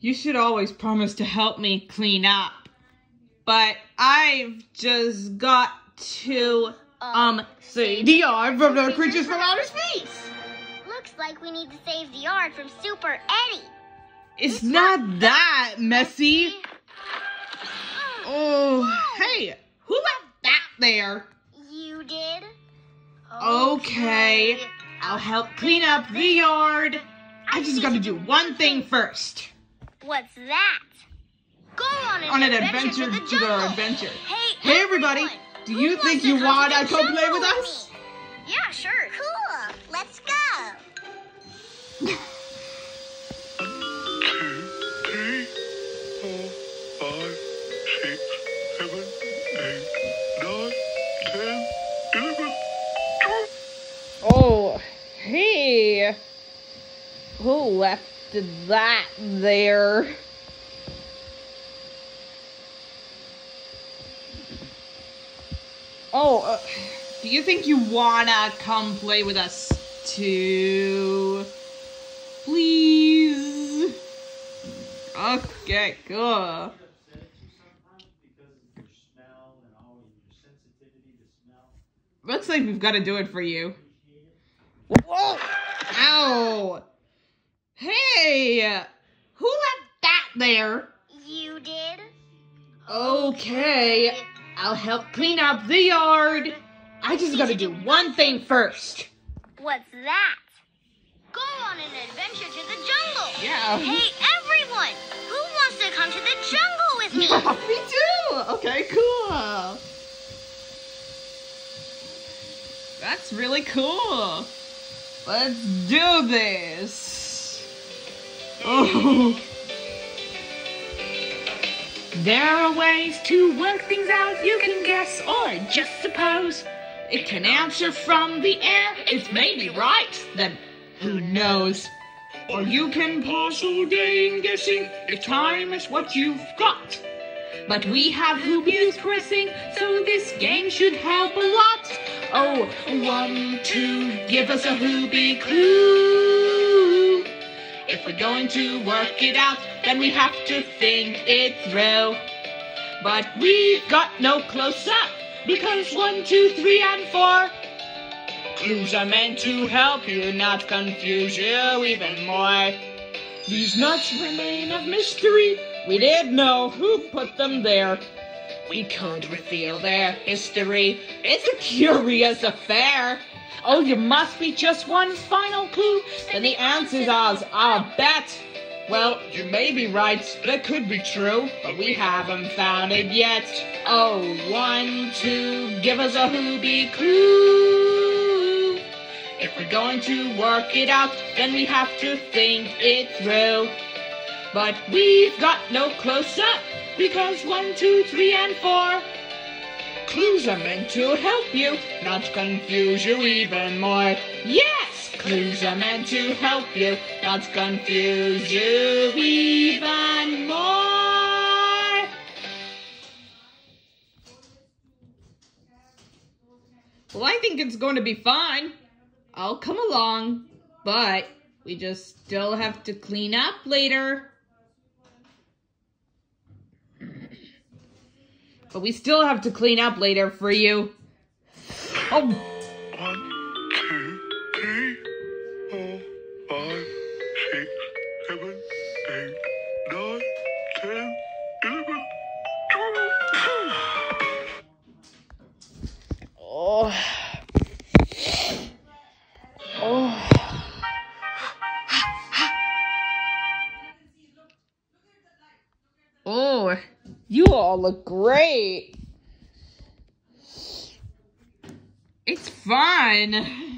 you should always promise to help me clean up. But I've just got to, um, save the yard from the creatures from outer space. Looks like we need to save the yard from Super Eddie. It's not that messy. Oh, hey, who left that there? You did? Okay, I'll help clean up the yard. I just gotta do one thing first. What's that? Go on an, On an adventure, adventure to the to jungle. our adventure. Hey, Hey, everybody, everyone, do you think you want to to the come play with with us? Yeah, sure. Cool. Let's go. two, three, four, five, six, seven, eight, nine, ten, eleven, twelve. Oh, hey. Who left that there? Oh, uh, do you think you wanna come play with us too? Please? Okay, cool. Looks like we've got to do it for you. Whoa! Ow! Hey! Who left that there? You did? Okay, I'll help clean up the yard. I just gotta do one thing first. What's that? Go on an adventure to the jungle. Yeah. Hey, everyone! Who wants to come to the jungle with me? Me too! Okay, cool. That's really cool. Let's do this. Oh. There are ways to work things out, you can guess or just suppose. It can answer from the air. It's maybe right. Then who knows? Or you can pass all day in guessing if time is what you've got. But we have Whoopie's pressing, so this game should help a lot. Oh, one, two, give us a Hoopie clue. We're going to work it out, then we have to think it through. But we've got no close up because one, two, three, and four. Clues are meant to help you, not confuse you even more. These nuts remain of mystery. We didn't know who put them there. We could reveal their history. It's a curious affair. Oh, you must be just one final clue. Then the answer's ours, I'll bet. Well, you may be right, that could be true, but we haven't found it yet. Oh, one, two, give us a hoobie clue. If we're going to work it out, then we have to think it through. But we've got no close up, because one, two, three, and four. Clues are meant to help you, not confuse you even more. Yes, clues are meant to help you, not confuse you even more. Well, I think it's going to be fine. I'll come along, but we just still have to clean up later. But we still have to clean up later for you. Oh, You all look great. It's fun.